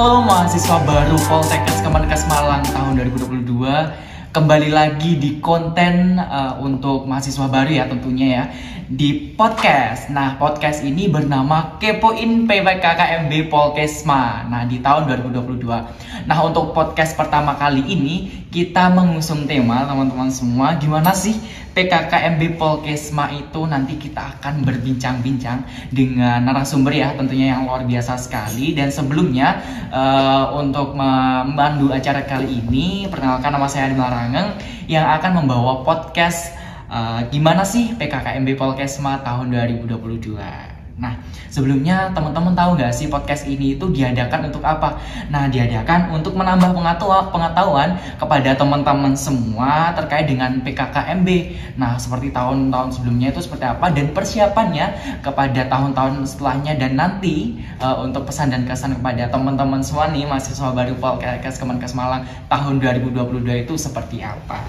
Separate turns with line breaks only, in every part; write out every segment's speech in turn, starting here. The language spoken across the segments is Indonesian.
Halo mahasiswa baru Poltekkes Kemenkes Malang tahun 2022 Kembali lagi di konten uh, untuk mahasiswa baru ya tentunya ya Di podcast. Nah podcast ini bernama Kepoin PPKKMB Polkesma. Nah di tahun 2022 Nah untuk podcast pertama kali ini Kita mengusung tema teman-teman semua. Gimana sih PKKMB Polkesma itu? Nanti kita akan berbincang-bincang dengan narasumber ya tentunya yang luar biasa sekali. Dan sebelumnya uh, untuk memandu acara kali ini perkenalkan nama saya Adi Larangeng yang akan membawa podcast uh, gimana sih PKKMB Polkesma tahun 2022 Nah, sebelumnya teman-teman tahu nggak sih podcast ini itu diadakan untuk apa? Nah, diadakan untuk menambah pengetahuan, kepada teman-teman semua terkait dengan PKKMB. Nah, seperti tahun-tahun sebelumnya itu seperti apa dan persiapannya kepada tahun-tahun setelahnya dan nanti uh, untuk pesan dan kesan kepada teman-teman semua nih mahasiswa baru Polkes Kemenkes Malang tahun 2022 itu seperti apa?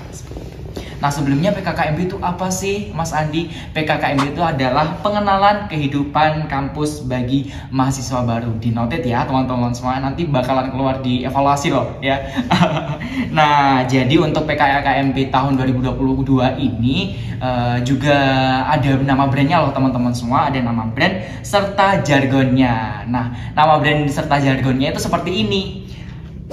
Nah sebelumnya PKKMB itu apa sih Mas Andi? PKKMB itu adalah pengenalan kehidupan kampus bagi mahasiswa baru. Di noted ya teman-teman semua nanti bakalan keluar di evaluasi loh ya. nah jadi untuk PKKMB tahun 2022 ini uh, juga ada nama brandnya loh teman-teman semua. Ada nama brand serta jargonnya. Nah nama brand serta jargonnya itu seperti ini.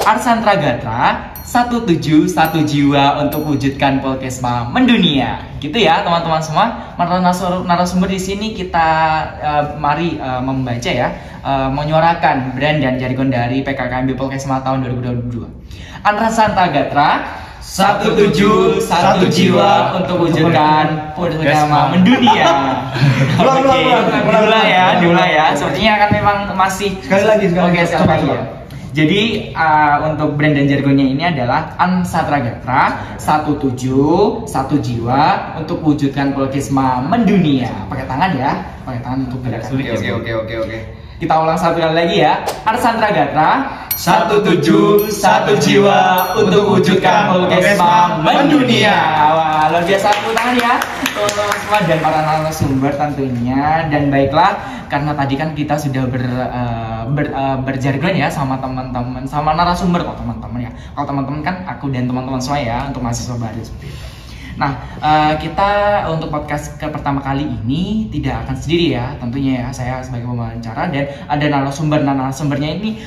Arsantra Gatra satu tujuh satu jiwa untuk wujudkan Polkesma mendunia. Gitu ya teman-teman semua. Narasumber di sini kita uh, mari uh, membaca ya. Uh, menyuarakan brand dan jargon dari PKKMB Polkesma tahun 2022 Andra Santa Gatra satu tujuh satu jiwa untuk wujudkan Polkesma mendunia. Oke diulang ya diulang ya. Sepertinya akan memang masih
sekali lagi sekali
oke sekali lagi ya jadi uh, untuk brand dan jargonnya ini adalah Ansatra Gatra, satu tujuh, satu jiwa untuk wujudkan Polkisma mendunia. Pakai tangan ya, pakai tangan untuk gerakan.
Oke oke oke oke oke.
Kita ulang satu kali lagi ya. Ansatra Gatra,
satu tujuh, satu jiwa untuk wujudkan Polkisma mendunia.
Wah, luar biasa tepuk tangan ya teman-teman semua dan para narasumber tentunya dan baiklah karena tadi kan kita sudah ber, uh, ber uh, berjargon ya sama teman-teman sama narasumber kok teman-teman ya kalau teman-teman kan aku dan teman-teman semua ya untuk mahasiswa baru seperti itu Nah, uh, kita untuk podcast ke pertama kali ini tidak akan sendiri ya, tentunya ya. Saya sebagai pembicara dan ada narasumber. Nah, narasumbernya ini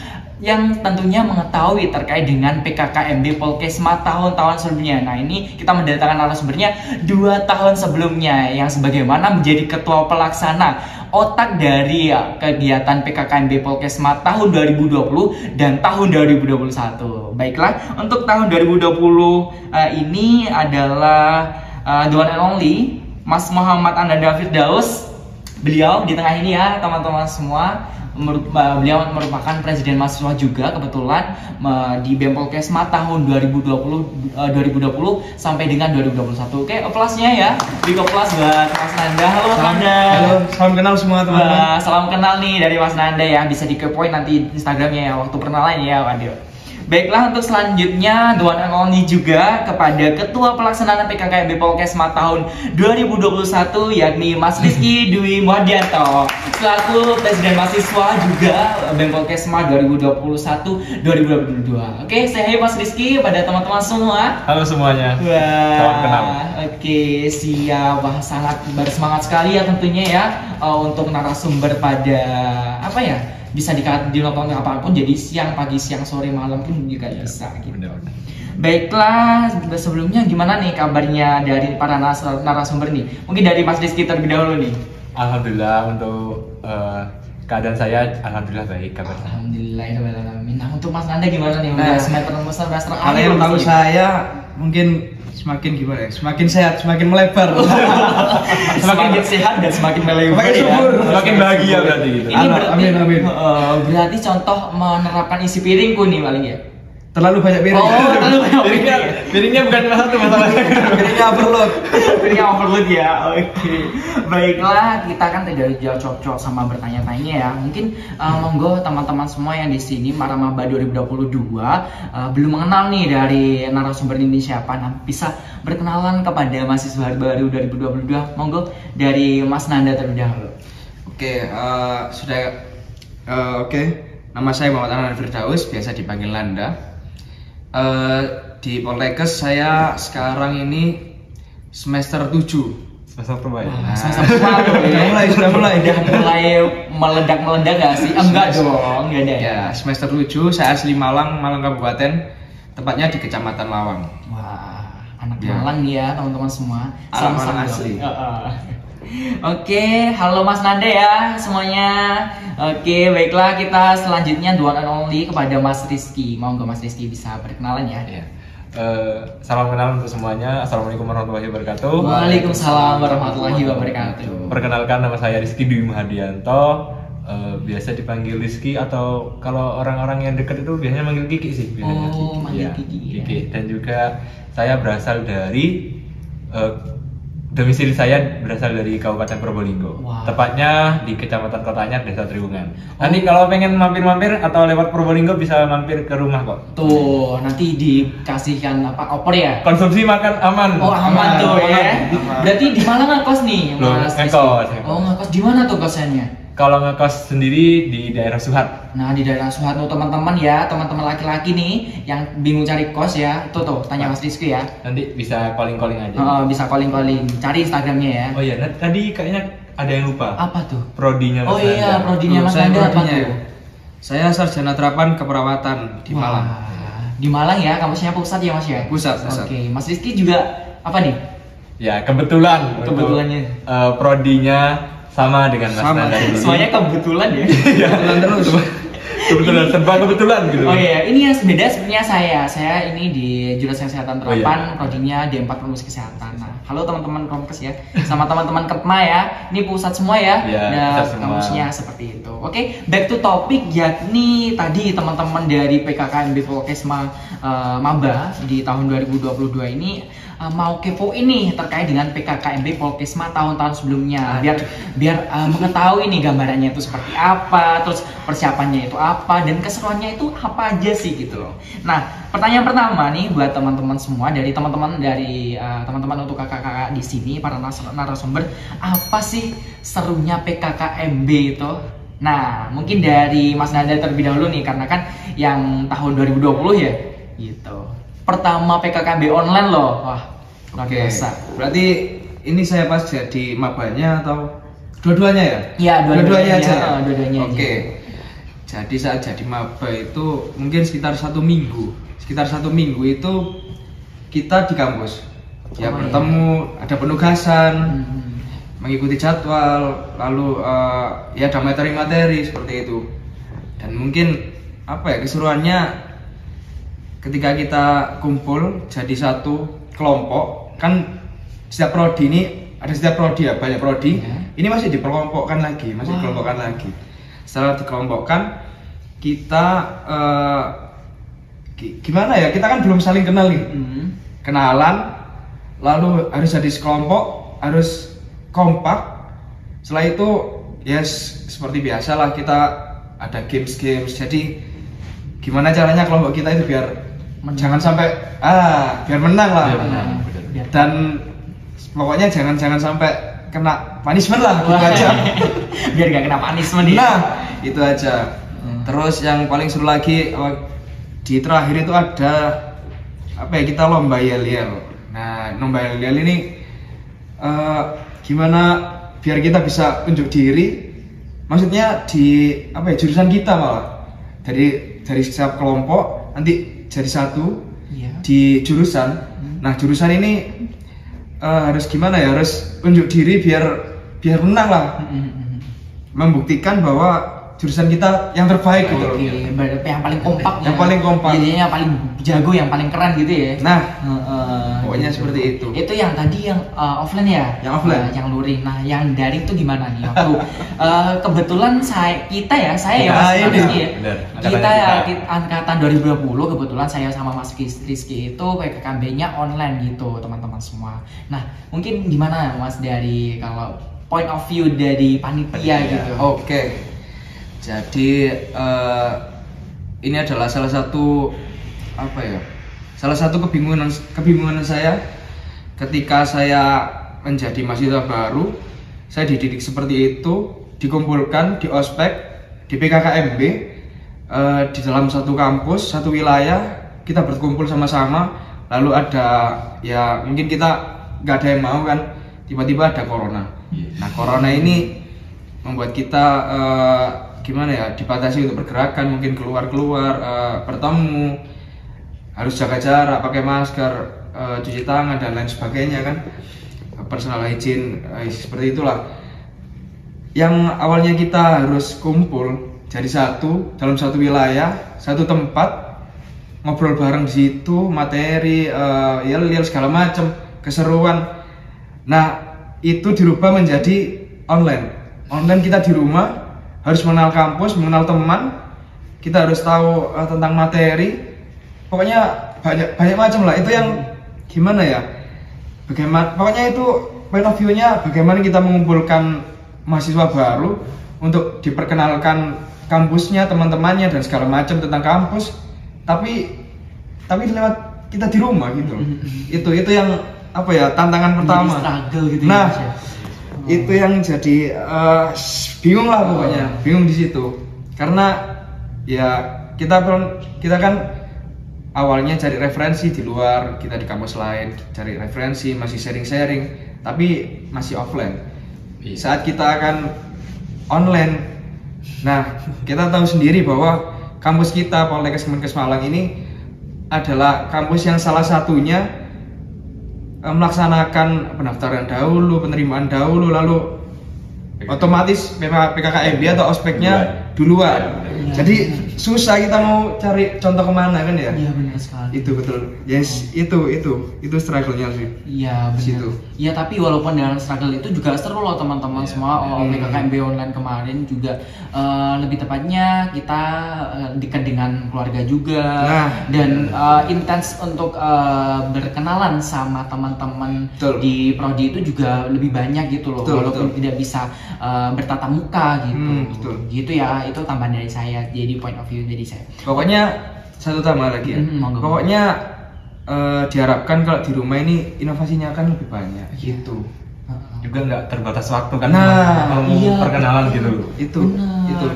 yang tentunya mengetahui terkait dengan PKKMB Polkesma tahun-tahun sebelumnya. Nah ini kita mendatangkan narasumbernya dua tahun sebelumnya yang sebagaimana menjadi ketua pelaksana otak dari kegiatan PKKMB Polkesma tahun 2020 dan tahun 2021. Baiklah untuk tahun 2020 uh, eh, ini adalah uh, the one and only Mas Muhammad Ananda Firdaus. Beliau di tengah ini ya teman-teman semua beliau merupakan presiden mahasiswa juga kebetulan di Bempol Kesma tahun 2020 2020 sampai dengan 2021. Oke, oplasnya ya. Big oplas buat Mas Nanda. Halo Mas Nanda.
Halo, salam kenal semua teman-teman.
salam kenal nih dari Mas Nanda ya. Bisa dikepoin nanti Instagramnya ya waktu perkenalan ya, Waduh. Baiklah untuk selanjutnya the one and only juga kepada Ketua Pelaksanaan PKKMB Polkesma tahun 2021 yakni Mas Rizky Dwi Muhadianto selaku Presiden Mahasiswa juga BEM Polkesma 2021-2022. Oke, saya hai Mas Rizky pada teman-teman semua.
Halo semuanya.
Wah. Salam kenal. Oke, siap. Wah, sangat bersemangat sekali ya tentunya ya uh, untuk narasumber pada apa ya? Bisa dilakukan apa pun jadi siang pagi siang sore malam pun juga ya, bisa gitu. bener, bener. baiklah sebelumnya gimana nih kabarnya dari para narasumber nih? Mungkin dari Mas Rizky terlebih dahulu nih.
Alhamdulillah untuk uh, keadaan saya alhamdulillah baik kabar
alhamdulillah ya nah untuk Mas Nanda gimana nih? Udah nah, semester semester
kalau yang tahu saya mungkin semakin gimana ya? Semakin sehat, semakin melebar.
semakin sehat dan semakin melebar. Semakin
ya. subur, ya. semakin bahagia berarti gitu.
Ini berarti, amin, amin. Uh, berarti contoh menerapkan isi piringku nih paling ya.
Terlalu banyak piring.
Oh, terlalu banyak piringnya.
Piringnya bukan salah satu masalahnya.
piringnya overload. piringnya overload ya. Oke. Okay. Baiklah, kita kan tidak jauh cocok sama bertanya-tanya ya. Mungkin uh, monggo teman-teman semua yang di sini Maramaba 2022 uh, belum mengenal nih dari narasumber ini siapa. Nah, bisa berkenalan kepada mahasiswa baru 2022. Monggo dari Mas Nanda terlebih dahulu.
Oke, okay, uh, sudah uh, oke. Okay Nama saya Muhammad Anan Firdaus, biasa dipanggil Landa. Eh, di Poltekkes saya sekarang ini semester 7
Semester terbaik.
Wah, semester tua ya.
Sudah mulai, sudah mulai.
Udah mulai meledak-meledak gak sih? Enggak dong, enggak ada.
Ya, semester 7 saya asli Malang, Malang Kabupaten, tepatnya di Kecamatan Lawang.
Wah, anak
Ya.
Malang nih ya teman-teman semua.
Anak
Salam
Malang asli.
dong. Heeh. Oke, halo Mas Nanda ya semuanya. Oke, baiklah kita selanjutnya dua and only kepada Mas Rizky. Mau nggak Mas Rizky bisa berkenalan ya?
Iya. Eh, salam kenal untuk semuanya. Assalamualaikum warahmatullahi wabarakatuh.
Waalaikumsalam warahmatullahi wabarakatuh.
Perkenalkan nama saya Rizky Dwi Mahadianto. Eh, biasa dipanggil Rizky atau kalau orang-orang yang dekat itu biasanya manggil Kiki sih biasanya.
Oh, manggil
Iya,
Kiki, ya.
Kiki. Dan juga saya berasal dari eh, domisili saya berasal dari Kabupaten Probolinggo.
Wah.
Tepatnya di Kecamatan Kotanya Desa Triwungan.
Oh.
Nanti kalau pengen mampir-mampir atau lewat Probolinggo bisa mampir ke rumah kok.
Tuh, nanti dikasihkan apa koper ya?
Konsumsi makan aman.
Oh aman,
Aman,
tuh
aman,
ya.
aman.
Berarti di mana ngekos nih,
Loh,
Mas?
Ngekos, ngekos.
Oh ngekos di mana tuh kosannya?
Kalau ngekos sendiri di daerah Suhat.
Nah di daerah Soeharto teman-teman ya, teman-teman laki-laki nih yang bingung cari kos ya, tuh tuh tanya Mas Rizky ya.
Nanti bisa calling-calling aja.
Heeh, bisa calling-calling, cari Instagramnya ya.
Oh iya, tadi kayaknya ada yang lupa.
Apa tuh?
Prodinya
Oh
Mas
iya,
Nanda.
prodinya Mas
saya
Nanda apa
prodinya
tuh?
ya. Saya sarjana terapan keperawatan di
Wah,
Malang.
Di Malang ya, kampusnya pusat ya Mas ya?
Pusat, pusat.
Oke, Mas Rizky juga apa nih?
Ya, kebetulan. untuk,
Kebetulannya.
eh, prodinya sama dengan Mas
Sama.
Nanda ini.
Semuanya kebetulan ya.
Kebetulan terus.
kebetulan serba kebetulan gitu.
Oh iya, ini yang beda sebenarnya saya. Saya ini di jurusan kesehatan
Oh iya.
terapan, prodinya D4 Rumus Kesehatan. Nah, halo teman-teman Promkes ya, sama teman-teman Kepma ya. Ini pusat semua ya.
Iya,
nah, kampusnya seperti itu. Oke, back to topic yakni tadi teman-teman dari PKKMB Polkesma eh, Maba di tahun 2022 ini eh, mau kepo ini terkait dengan PKKMB Polkesma tahun-tahun sebelumnya. Biar biar eh, mengetahui nih gambarannya itu seperti apa terus persiapannya itu apa dan keseruannya itu apa aja sih gitu loh. Nah pertanyaan pertama nih buat teman-teman semua dari teman-teman dari eh, teman-teman untuk kakak-kakak di sini para narasumber apa sih serunya PKKMB itu? Nah, mungkin dari Mas Nanda terlebih dahulu nih karena kan yang tahun 2020 ya? Gitu. Pertama PKKMB online loh. Wah, luar
Oke.
biasa.
Berarti ini saya pas jadi mabanya atau dua-duanya ya?
Iya, dua-duanya
aja.
aja.
ya?
Dua-duanya aja.
Oke. Jadi saat jadi maba itu mungkin sekitar satu minggu. Sekitar satu minggu itu kita di kampus. Ya
Oh,
bertemu, ada penugasan,
Hmm.
mengikuti jadwal, lalu eh, ya ada materi-materi seperti itu. Dan mungkin apa ya keseruannya ketika kita kumpul jadi satu kelompok kan setiap prodi ini ada setiap prodi ya banyak prodi
Ya.
ini masih dikelompokkan lagi masih
Wow.
dikelompokkan lagi setelah dikelompokkan kita gi- gimana ya kita kan belum saling kenal nih
Hmm.
kenalan lalu harus jadi sekelompok harus kompak setelah itu ya s- seperti biasa lah kita ada games-games jadi gimana caranya kelompok kita itu biar
Menang.
jangan sampai ah biar menang lah
Biar menang.
Dan pokoknya jangan jangan sampai kena punishment lah gitu aja
biar gak kena punishment ya.
nah itu aja
Hmm.
terus yang paling seru lagi eh, di terakhir itu ada apa ya kita lomba yel yel nah lomba yel yel ini eh, gimana biar kita bisa unjuk diri maksudnya di apa ya jurusan kita malah dari dari setiap kelompok nanti jadi satu
Iya.
di jurusan
Hmm.
nah jurusan ini eh, harus gimana ya harus unjuk diri biar biar menang lah
Hmm, hmm, hmm.
membuktikan bahwa jurusan kita yang terbaik gitu loh.
Oke, berarti yang paling kompak
Yang
ya.
paling kompak.
Jadinya yang paling jago, yang paling keren gitu ya.
Nah,
Heeh,
pokoknya
gitu.
seperti itu.
Itu yang tadi yang uh, offline ya?
Yang offline.
Nah, yang luring. Nah, yang daring tuh gimana nih? Waktu uh, kebetulan saya kita ya, saya ya Mas
ini.
Rizky ya. Kita
angkatan
ya
kita.
kita- angkatan 2020 kebetulan saya sama Mas Rizky itu PKKMB-nya online gitu, teman-teman semua. Nah, mungkin gimana Mas dari kalau point of view dari panitia
Panitia.
gitu?
Oke. Jadi eh, ini adalah salah satu apa ya? Salah satu kebingungan kebingungan saya ketika saya menjadi mahasiswa baru, saya dididik seperti itu, dikumpulkan di ospek, di PKKMB, eh, di dalam satu kampus, satu wilayah kita berkumpul sama-sama, lalu ada ya mungkin kita nggak ada yang mau kan, tiba-tiba ada corona.
Yes.
Nah corona ini membuat kita eh, gimana ya dibatasi untuk pergerakan, mungkin keluar-keluar, eh, bertemu, harus jaga jarak, pakai masker, eh, cuci tangan dan lain sebagainya kan, personal hygiene eh, seperti itulah. Yang awalnya kita harus kumpul jadi satu dalam satu wilayah, satu tempat, ngobrol bareng di situ, materi, eh, yel-yel segala macam, keseruan. Nah itu dirubah menjadi online. Online kita di rumah harus mengenal kampus, mengenal teman, kita harus tahu eh, tentang materi. Pokoknya banyak banyak macam lah. Itu yang gimana ya? Bagaimana? Pokoknya itu point of view-nya bagaimana kita mengumpulkan mahasiswa baru untuk diperkenalkan kampusnya, teman-temannya dan segala macam tentang kampus. Tapi tapi lewat kita di rumah gitu. itu itu yang apa ya tantangan pertama.
Struggle gitu ya,
nah,
ya?
Itu yang jadi eh, bingung lah pokoknya, bingung di situ. Karena ya kita kita kan awalnya cari referensi di luar, kita di kampus lain cari referensi, masih sharing-sharing, tapi masih offline.
Iya.
Saat kita akan online, nah kita tahu sendiri bahwa kampus kita Poltekkes Kemenkes Malang ini adalah kampus yang salah satunya melaksanakan pendaftaran dahulu, penerimaan dahulu, lalu otomatis PKKMB atau ospeknya duluan.
Iya.
Jadi susah kita mau cari contoh ke mana kan ya?
Iya benar sekali.
Itu betul. Yes, itu itu itu struggle-nya sih.
Iya benar. Iya tapi walaupun dengan struggle itu juga seru loh teman-teman
Iya.
semua. Oh,
Hmm.
PKKMB online kemarin juga eh, lebih tepatnya kita eh, dekat dengan keluarga juga
Nah.
dan eh, intens untuk eh, berkenalan sama teman-teman di prodi itu juga lebih banyak gitu loh.
Betul,
walaupun
betul.
tidak bisa eh, bertatap muka gitu.
Hmm, betul.
Gitu ya itu tambahan dari saya. Jadi point of view dari saya.
Pokoknya satu tambah lagi ya.
Hmm, monggo.
Pokoknya eh, diharapkan kalau di rumah ini inovasinya akan lebih banyak
Iya.
gitu.
Heeh.
juga nggak terbatas waktu kan
Nah,
mau
iya.
perkenalan gitu loh
Itu
Benar.
itu.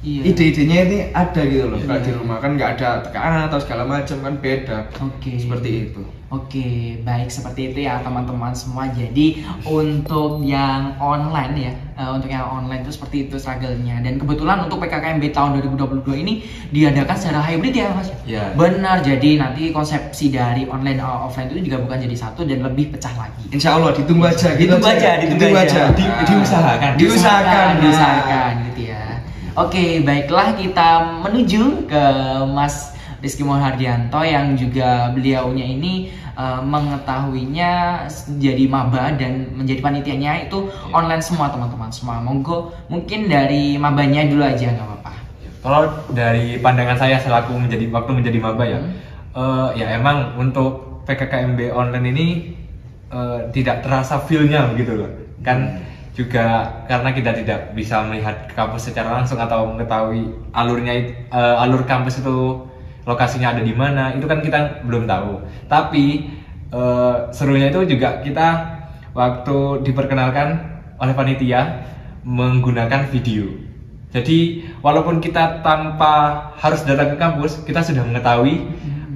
Iya.
Ide-idenya ini ada gitu loh.
Iya.
Kalau di rumah kan nggak ada tekanan atau segala macam kan beda.
Oke.
Seperti itu.
Oke, baik seperti itu ya teman-teman semua. Jadi untuk yang online ya, eh, untuk yang online itu seperti itu struggle-nya. Dan kebetulan untuk PKKMB tahun 2022 ini diadakan secara hybrid ya Mas.
Iya.
Benar. Jadi nanti konsepsi dari online uh, offline itu juga bukan jadi satu dan lebih pecah lagi.
Insya Allah ditunggu aja. gitu
Ditunggu aja, ditunggu aja.
Di-
Nah,
diusahakan.
Diusahakan. nah.
diusahakan gitu ya. Oke, baiklah kita menuju ke Mas Rizky Mohardianto yang juga beliaunya ini eh, mengetahuinya jadi maba dan menjadi panitianya itu
Iya.
online semua teman-teman semua. Monggo mungkin dari mabanya dulu aja nggak apa-apa.
Kalau dari pandangan saya selaku menjadi waktu menjadi maba ya,
Hmm.
eh, ya emang untuk PKKMB online ini eh, tidak terasa feel-nya begitu loh. Kan juga karena kita tidak bisa melihat kampus secara langsung atau mengetahui alurnya eh, alur kampus itu lokasinya ada di mana, itu kan kita belum tahu. Tapi eh, serunya itu juga kita waktu diperkenalkan oleh panitia menggunakan video. Jadi walaupun kita tanpa harus datang ke kampus, kita sudah mengetahui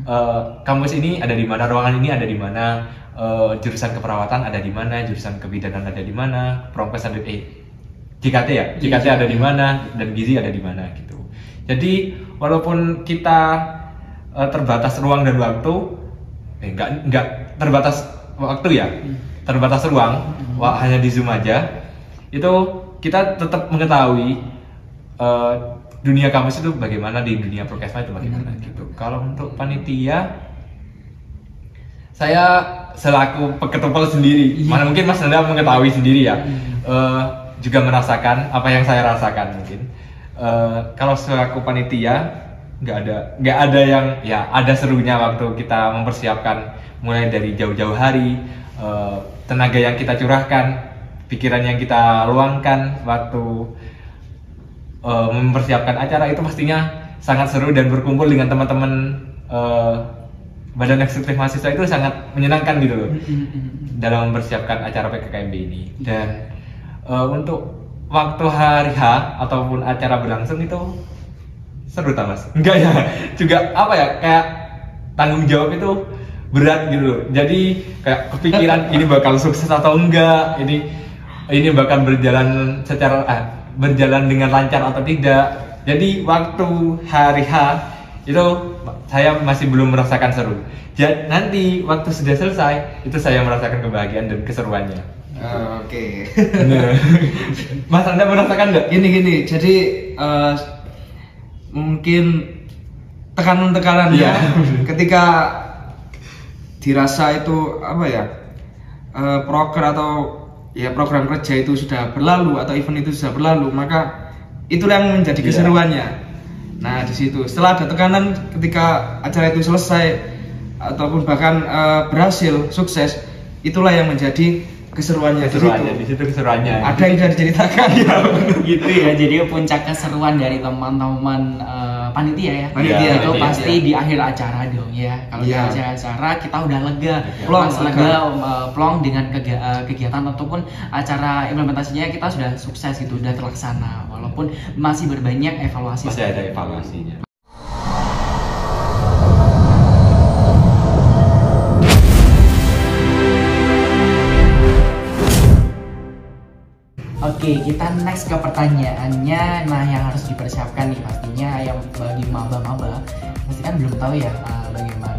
eh, kampus ini ada di mana, ruangan ini ada di mana, eh, jurusan keperawatan ada di mana, jurusan kebidanan ada di mana, promkes ada eh JKT ya, JKT ada di mana dan gizi ada di mana gitu. Jadi walaupun kita eh, terbatas ruang dan waktu, eh, enggak enggak terbatas waktu ya, terbatas ruang, wa- hanya di zoom aja, itu kita tetap mengetahui eh, dunia kampus itu bagaimana di dunia prokesma itu bagaimana gitu. Kalau untuk panitia, saya selaku peketupel sendiri,
Iya.
mana mungkin Mas Nanda mengetahui sendiri ya,
Hmm.
eh, juga merasakan apa yang saya rasakan mungkin. Eh, kalau selaku panitia nggak ada nggak ada yang ya ada serunya waktu kita mempersiapkan mulai dari jauh-jauh hari eh, tenaga yang kita curahkan pikiran yang kita luangkan waktu eh, mempersiapkan acara itu pastinya sangat seru dan berkumpul dengan teman-teman eh, badan eksekutif mahasiswa itu sangat menyenangkan gitu loh dalam mempersiapkan acara PKKMB ini. Dan eh, untuk waktu hari H ataupun acara berlangsung itu seru tak mas? Enggak ya, juga apa ya kayak tanggung jawab itu berat gitu loh. Jadi kayak kepikiran ini bakal sukses atau enggak, ini ini bakal berjalan secara ah, berjalan dengan lancar atau tidak. Jadi waktu hari H itu saya masih belum merasakan seru. Jadi nanti waktu sudah selesai itu saya merasakan kebahagiaan dan keseruannya.
Ah, Oke.
Nah, Mas Anda merasakan nggak?
gini gini jadi eh, mungkin tekanan-tekanan
Iya.
ya ketika dirasa itu apa ya eh, proker atau ya program kerja itu sudah berlalu atau event itu sudah berlalu maka itulah yang menjadi
Iya.
keseruannya nah di situ setelah ada tekanan ketika acara itu selesai ataupun bahkan eh, berhasil sukses itulah yang menjadi keseruannya, di
Keseruannya
situ.
di situ keseruannya.
ada yang bisa diceritakan
gitu ya jadi puncak keseruan dari teman-teman eh, panitia ya
Panitia,
itu
panitia.
pasti di akhir acara dong ya kalau di
Iya.
akhir acara kita udah lega
Plong,
Pas
lega.
eh, plong dengan kegi- eh, kegiatan ataupun acara implementasinya kita sudah sukses gitu sudah terlaksana walaupun masih berbanyak evaluasi
Masih ada evaluasinya.
Oke, kita next ke pertanyaannya. Nah, yang harus dipersiapkan nih pastinya yang bagi maba-maba pasti kan belum tahu ya uh, bagaimana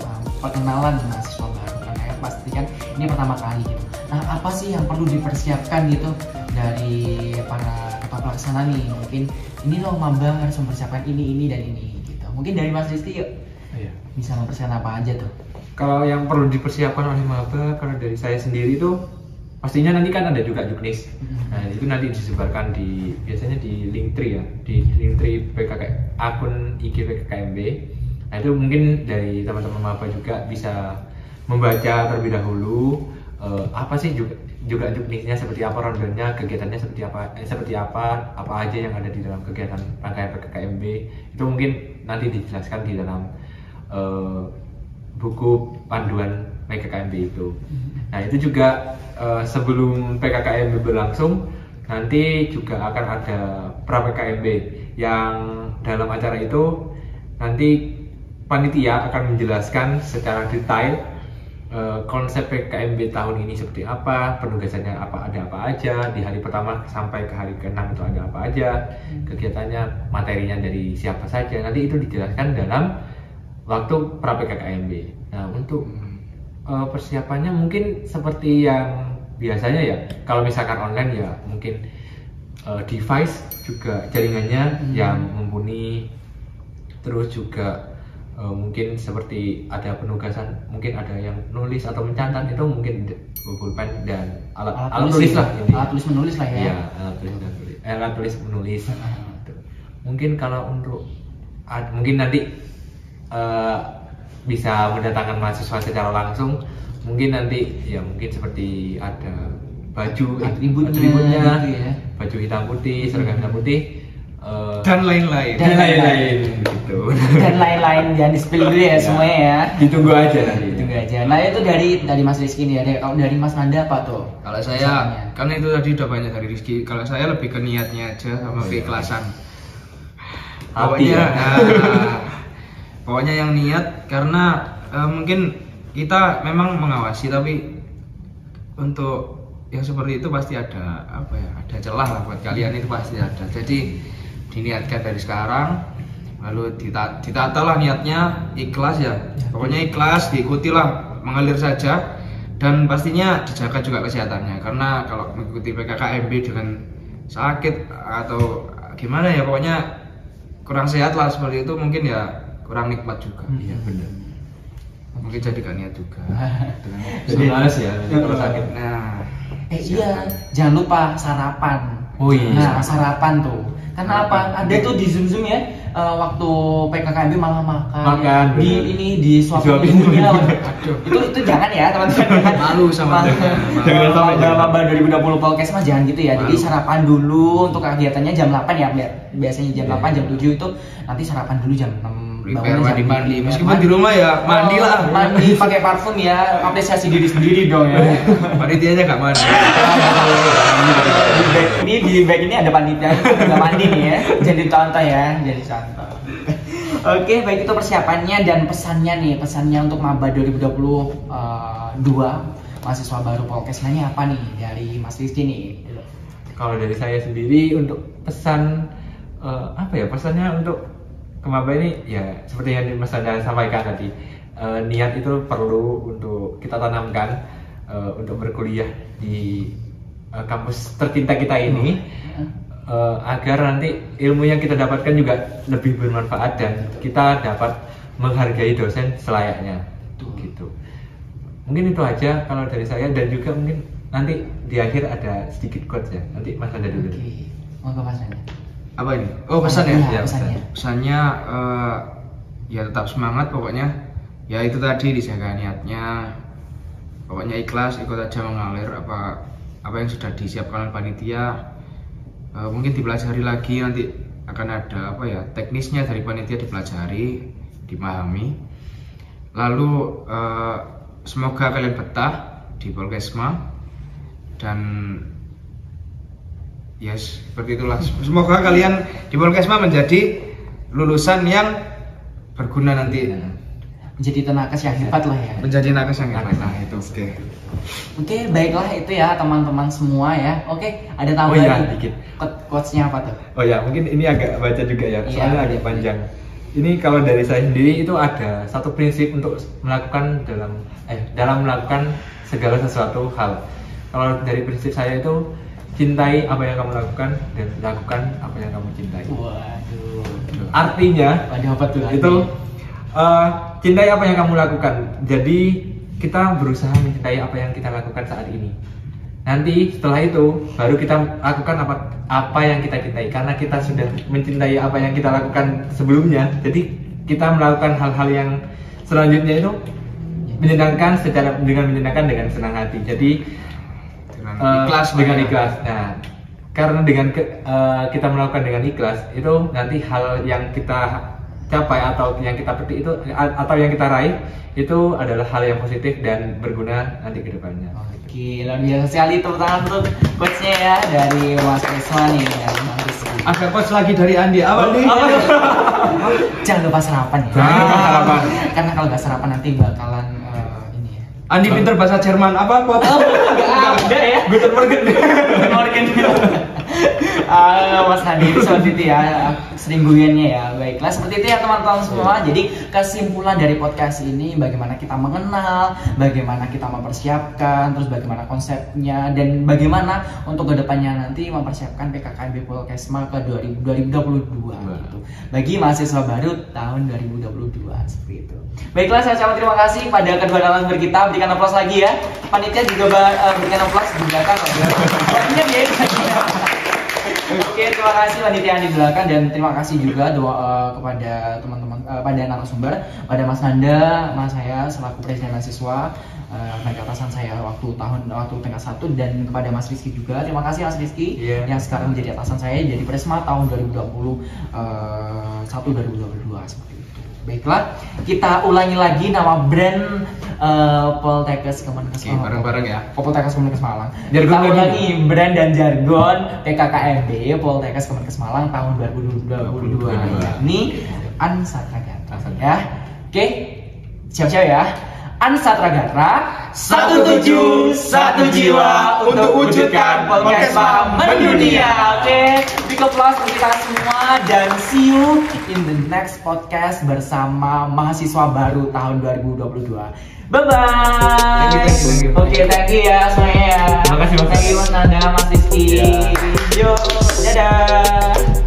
uh, perkenalan mahasiswa baru kan ya pasti kan ini pertama kali gitu. Nah, apa sih yang perlu dipersiapkan gitu dari para ketua pelaksana nih? Mungkin ini loh maba harus mempersiapkan ini, ini dan ini gitu. Mungkin dari Mas Risti yuk
Iya.
bisa mempersiapkan apa aja tuh?
Kalau yang perlu dipersiapkan oleh maba, kalau dari saya sendiri itu pastinya nanti kan ada juga juknis. Nah itu nanti disebarkan di biasanya di Linktree ya, di Linktree PKK akun IG PKKMB. Nah itu mungkin dari teman-teman maba juga bisa membaca terlebih dahulu eh, apa sih juga juga juknisnya seperti apa rondonya, kegiatannya seperti apa, eh, seperti apa, apa aja yang ada di dalam kegiatan rangkaian PKKMB. Itu mungkin nanti dijelaskan di dalam eh, buku panduan PKKMB itu. Nah itu juga eh, sebelum PKKMB berlangsung nanti juga akan ada pra PKMB yang dalam acara itu nanti panitia akan menjelaskan secara detail eh, konsep PKMB tahun ini seperti apa, penugasannya apa ada apa aja di hari pertama sampai ke hari ke-6 itu ada apa aja, kegiatannya materinya dari siapa saja. Nanti itu dijelaskan dalam waktu pra PKKMB. Nah, untuk eh, persiapannya mungkin seperti yang biasanya ya. Kalau misalkan online ya mungkin eh, device juga jaringannya yang mumpuni. Terus juga eh, mungkin seperti ada penugasan, mungkin ada yang nulis atau mencatat itu mungkin pulpen dan alat, alat, tulis
ya?
lah ini.
Alat tulis menulis lah ya.
Iya, alat tulis dan tulis. Eh, alat tulis menulis. Gitu. Mungkin kalau untuk mungkin nanti eh, bisa mendatangkan mahasiswa secara langsung, mungkin nanti ya mungkin seperti ada baju
Atributnya
atributnya,
gitu ya.
baju hitam putih, seragam hitam putih, eh,
dan lain-lain
dan lain-lain gitu.
dan lain-lain jangan di spill dulu ya
Ya.
semuanya ya.
Ditunggu aja nanti.
Tunggu aja. Nah itu dari dari Mas Rizky nih. Ada kalau dari Mas Nanda apa tuh?
Kalau saya,
Misalnya.
kan itu tadi udah banyak dari Rizky. Kalau saya lebih ke niatnya aja sama
Oh, iya.
keikhlasan.
Hati
Pokoknya,
ya.
nah, pokoknya yang niat karena eh, mungkin kita memang mengawasi tapi untuk yang seperti itu pasti ada apa ya ada celah lah buat kalian itu pasti ada. Jadi diniatkan dari sekarang lalu dita ditata lah niatnya ikhlas ya. Pokoknya ikhlas diikutilah mengalir saja dan pastinya dijaga juga kesehatannya. Karena kalau mengikuti PKKMB dengan sakit atau gimana ya pokoknya kurang sehat lah seperti itu mungkin ya kurang nikmat juga
Iya benar.
mungkin jadi gak niat juga
Jadi males ya kalau sakit.
nah
Eh iya, jangan lupa sarapan.
Oh iya.
Nah sarapan tuh. Karena apa? Ada tuh di zoom zoom ya. eh, waktu PKKMB malah makan.
Makan,
Di
bener.
ini di suapin.
Aduh.
itu itu jangan ya teman-teman.
Malu sama jangan.
Jangan sampai jangan.
Maba 2020 podcast mah jangan gitu ya. Jadi
Malu.
sarapan dulu untuk kegiatannya jam 8 ya. Biar- Biasanya jam
Iya.
8 jam 7 itu nanti sarapan dulu jam 6
prepare mandi. mandi meskipun di rumah ya mandi lah.
Oh, mandi pakai parfum ya apresiasi diri sendiri dong ya.
Panitianya nggak mandi.
Di bag ini di bag ini ada panitia nggak mandi nih ya. Jadi contoh ya jadi contoh. Oke baik itu persiapannya dan pesannya nih. Pesannya untuk maba 2022 mahasiswa baru Polkes. Nanya apa nih dari Mas Rizky nih?
Kalau dari saya sendiri untuk pesan eh, apa ya pesannya untuk kemaba ini ya seperti yang Mas Anda sampaikan tadi eh, niat itu perlu untuk kita tanamkan eh, untuk berkuliah di eh, kampus tercinta kita ini eh, agar nanti ilmu yang kita dapatkan juga lebih bermanfaat dan kita dapat menghargai dosen selayaknya.
Betul.
gitu. Mungkin itu aja kalau dari saya dan juga mungkin nanti di akhir ada sedikit quotes ya. Nanti mas Anda dulu.
Oke. Monggo Mas Anda
apa ini? Oh pesan ya,
Iya,
Ya,
pesannya.
pesannya eh, ya tetap semangat pokoknya. Ya itu tadi dijaga niatnya. Pokoknya ikhlas ikut aja mengalir apa apa yang sudah disiapkan oleh panitia. Eh, mungkin dipelajari lagi nanti akan ada apa ya teknisnya dari panitia dipelajari dipahami. Lalu eh, semoga kalian betah di Polkesma. Dan yes seperti itulah semoga kalian di Polkesma menjadi lulusan yang berguna nanti
menjadi tenaga yang hebat lah ya
menjadi nakes yang hebat nah itu oke
Oke, baiklah itu ya teman-teman semua ya. Oke, ada
Oh
tambahan
iya, dikit.
Quote- Quotes-nya apa tuh?
Oh ya, mungkin ini agak baca juga ya,
Iya,
soalnya agak
iya.
panjang. Ini kalau dari saya sendiri itu ada satu prinsip untuk melakukan dalam eh dalam melakukan segala sesuatu hal. Kalau dari prinsip saya itu cintai apa yang kamu lakukan dan lakukan apa yang kamu cintai.
Waduh.
Artinya
Waduh apa tuh?
itu eh, cintai apa yang kamu lakukan. Jadi kita berusaha mencintai apa yang kita lakukan saat ini. Nanti setelah itu baru kita lakukan apa apa yang kita cintai karena kita sudah mencintai apa yang kita lakukan sebelumnya. Jadi kita melakukan hal-hal yang selanjutnya itu menyenangkan secara dengan menyenangkan dengan senang hati. Jadi
dengan
Eh,
ikhlas
dengan
ya.
ikhlas. Nah, karena dengan ke- eh, kita melakukan dengan ikhlas itu nanti hal yang kita capai atau yang kita petik itu atau yang kita raih itu adalah hal yang positif dan berguna nanti ke depannya.
Oke, luar biasa sekali tepuk tangan untuk coachnya ya dari Mas Mas Rizky.
ada coach lagi dari Andi apa nih
Jangan lupa sarapan ya.
Jangan lupa sarapan.
Karena kalau nggak sarapan nanti bakalan ya.
Andi pinter bahasa Jerman apa coach
Nggak ada ya.
Morgen.
Morgan. Ah, Mas Hadi seperti itu ya sering guyannya ya. Baiklah seperti itu ya teman-teman semua. Jadi kesimpulan dari podcast ini bagaimana kita mengenal bagaimana kita mempersiapkan terus bagaimana konsepnya dan bagaimana untuk ke depannya nanti mempersiapkan PKKMB Polkesma ke 2000 2022 gitu. Bagi mahasiswa baru tahun 2022 seperti itu. Baiklah saya ucapkan terima kasih pada kedua narasumber kita. Berikan aplaus lagi ya. Panitia juga ba- eh, berikan aplaus di belakang Panitia ya. Terima kasih panitia yang di belakang dan terima kasih juga doa eh, kepada teman-teman eh, pada narasumber, pada Mas Nanda, Mas saya selaku presiden mahasiswa, eh, tenaga atasan saya waktu tahun waktu tingkat satu dan kepada Mas Rizky juga. Terima kasih Mas Rizky
Iya.
yang sekarang menjadi atasan saya jadi Presma tahun 2020 eh, satu 2022 seperti. Baiklah, kita ulangi lagi nama brand eh, Poltekkes Kemenkes
Oke,
Malang.
bareng-bareng ya.
Oh, Poltekkes Kemenkes Malang.
Jargon
Kita ulangi brand dan jargon PKKMB Poltekkes Kemenkes Malang tahun 2022. Ini Ansatra Gatra ya. Oke, siap-siap ya. Ansatra Gatra, satu tujuh, satu jiwa untuk wujudkan Polkesma mendunia. Oke, big applause untuk kita semua dan see you in the next podcast bersama mahasiswa baru tahun 2022. Bye bye.
Thank you, thank you, thank you.
Oke, thank you ya semuanya ya.
Terima kasih, Mas.
Thank you Mas Nanda, Mas Rizky.
Iya.
Yo, dadah.